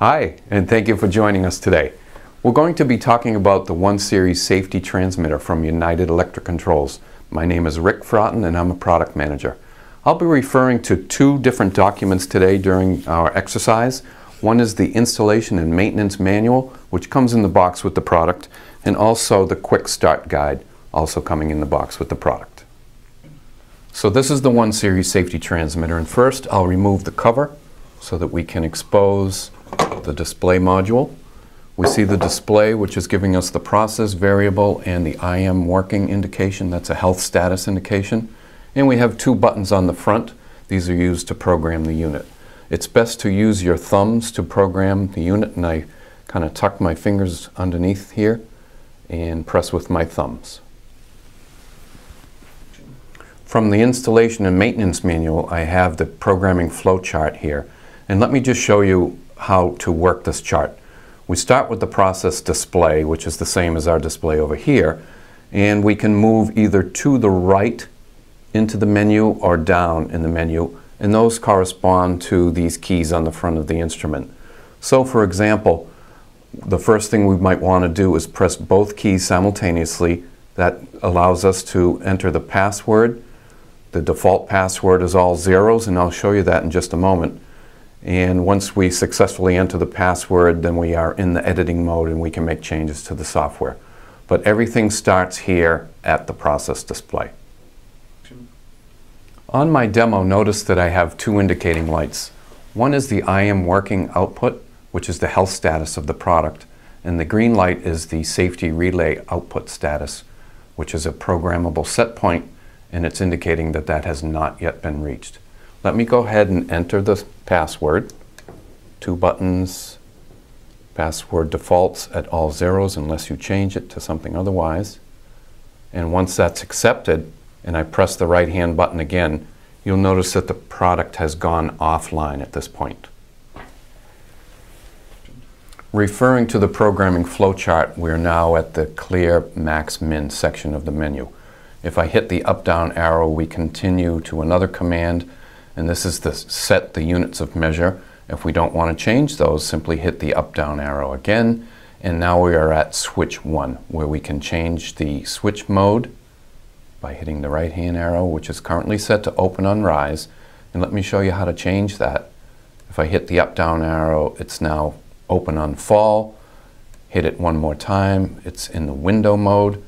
Hi, and thank you for joining us today. We're going to be talking about the 1 Series safety transmitter from United Electric Controls. My name is Rick Fraughton and I'm a product manager. I'll be referring to two different documents today during our exercise. One is the installation and maintenance manual, which comes in the box with the product, and also the quick start guide, also coming in the box with the product. So this is the 1 Series safety transmitter, and first I'll remove the cover so that we can expose the display module. We see the display, which is giving us the process variable and the I am working indication. That's a health status indication. And we have two buttons on the front. These are used to program the unit. It's best to use your thumbs to program the unit, and I kind of tuck my fingers underneath here and press with my thumbs. From the installation and maintenance manual, I have the programming flow chart here. And let me just show you how to work this chart. We start with the process display, which is the same as our display over here, and we can move either to the right into the menu or down in the menu, and those correspond to these keys on the front of the instrument. So for example, the first thing we might want to do is press both keys simultaneously. That allows us to enter the password. The default password is all zeros, and I'll show you that in just a moment. And once we successfully enter the password, then we are in the editing mode and we can make changes to the software. But everything starts here at the process display. On my demo, notice that I have two indicating lights. One is the I am working output, which is the health status of the product, and the green light is the safety relay output status, which is a programmable set point, and it's indicating that that has not yet been reached. Let me go ahead and enter the password. Two buttons, password defaults at all zeros unless you change it to something otherwise. And once that's accepted, and I press the right hand button again, you'll notice that the product has gone offline at this point. Referring to the programming flowchart, we're now at the clear max min section of the menu. If I hit the up down arrow, we continue to another command and this is to set the units of measure. If we don't want to change those, simply hit the up-down arrow again, and now we are at switch 1, where we can change the switch mode by hitting the right-hand arrow, which is currently set to open on rise. And let me show you how to change that. If I hit the up-down arrow, it's now open on fall. Hit it one more time, it's in the window mode,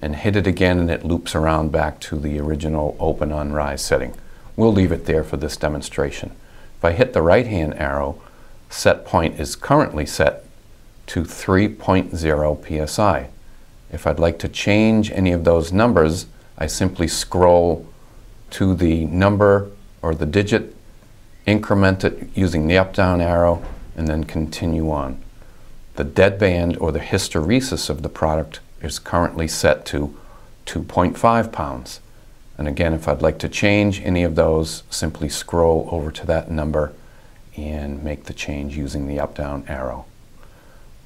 and hit it again and it loops around back to the original open on rise setting. We'll leave it there for this demonstration. If I hit the right hand arrow, set point is currently set to 3.0 psi. If I'd like to change any of those numbers, I simply scroll to the number or the digit, increment it using the up-down arrow, and then continue on. The deadband or the hysteresis of the product is currently set to 2.5 pounds. And again, if I'd like to change any of those, simply scroll over to that number and make the change using the up-down arrow.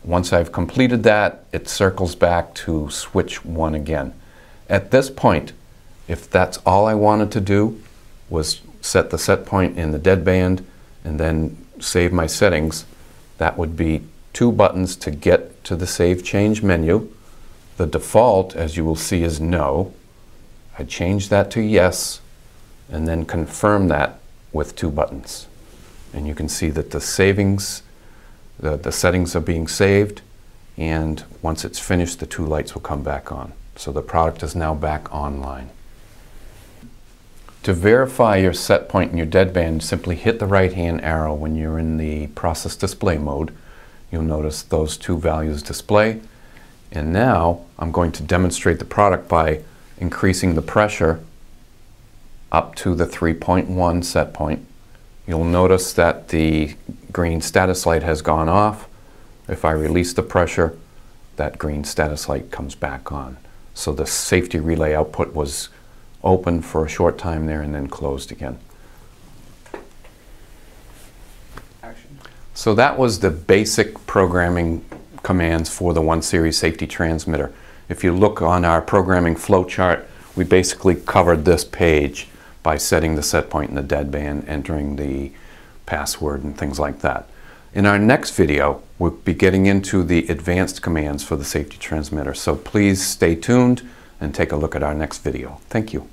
Once I've completed that, it circles back to switch one again. At this point, if that's all I wanted to do was set the set point in the deadband and then save my settings, that would be two buttons to get to the Save Change menu. The default, as you will see, is no. I change that to yes and then confirm that with two buttons. And you can see that the savings, the, the settings are being saved and once it's finished the two lights will come back on. So the product is now back online. To verify your set point and your deadband, simply hit the right hand arrow when you're in the process display mode. You'll notice those two values display. And now I'm going to demonstrate the product by increasing the pressure up to the 3.1 set point. You'll notice that the green status light has gone off. If I release the pressure, that green status light comes back on. So the safety relay output was open for a short time there and then closed again. Action. So that was the basic programming commands for the 1 Series safety transmitter. If you look on our programming flowchart, we basically covered this page by setting the set point in the deadband, entering the password and things like that. In our next video, we'll be getting into the advanced commands for the safety transmitter. So please stay tuned and take a look at our next video. Thank you.